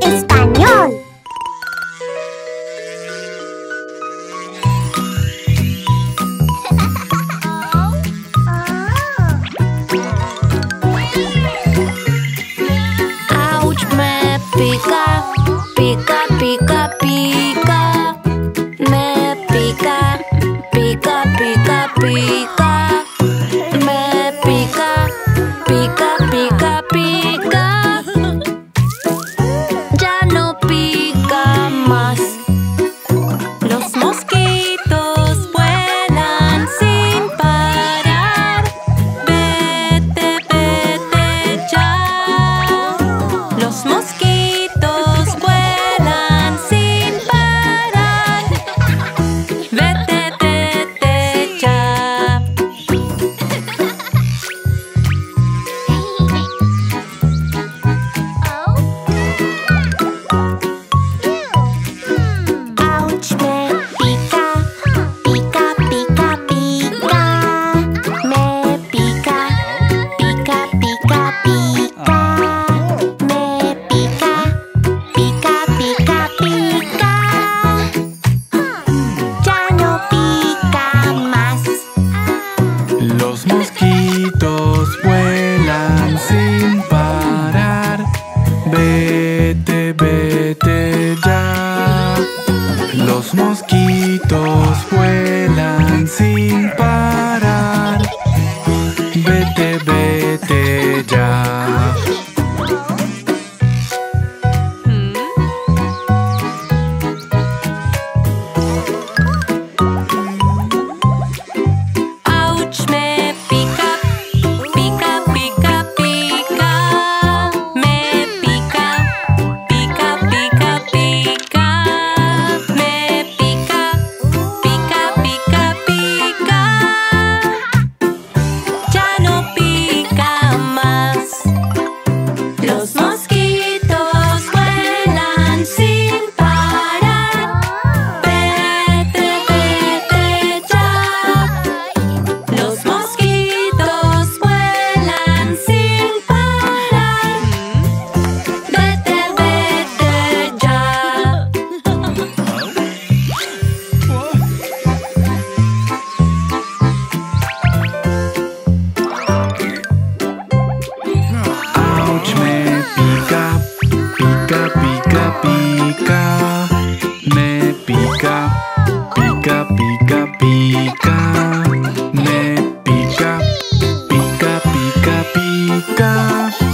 Español. Ouch, me pica mosquitos vuelan. Bye.